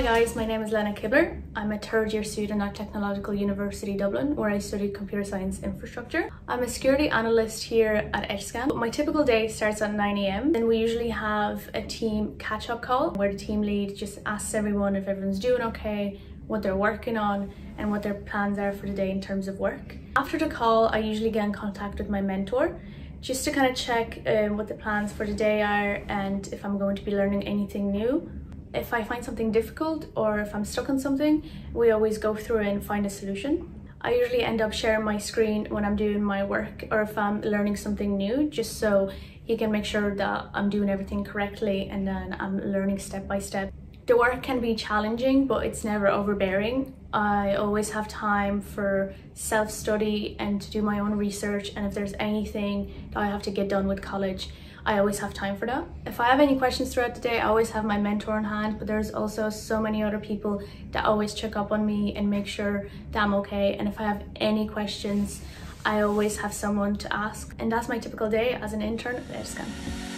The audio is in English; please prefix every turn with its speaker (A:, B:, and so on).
A: Hi guys, my name is Lena Kibler. I'm a third year student at Technological University Dublin where I studied computer science infrastructure. I'm a security analyst here at Edgescan. My typical day starts at 9am and we usually have a team catch-up call where the team lead just asks everyone if everyone's doing okay, what they're working on and what their plans are for the day in terms of work. After the call, I usually get in contact with my mentor just to kind of check um, what the plans for the day are and if I'm going to be learning anything new if I find something difficult or if I'm stuck on something, we always go through and find a solution. I usually end up sharing my screen when I'm doing my work or if I'm learning something new, just so he can make sure that I'm doing everything correctly and then I'm learning step by step. The work can be challenging, but it's never overbearing. I always have time for self-study and to do my own research and if there's anything that I have to get done with college, I always have time for that. If I have any questions throughout the day, I always have my mentor on hand, but there's also so many other people that always check up on me and make sure that I'm okay. And if I have any questions, I always have someone to ask. And that's my typical day as an intern at Edgescan.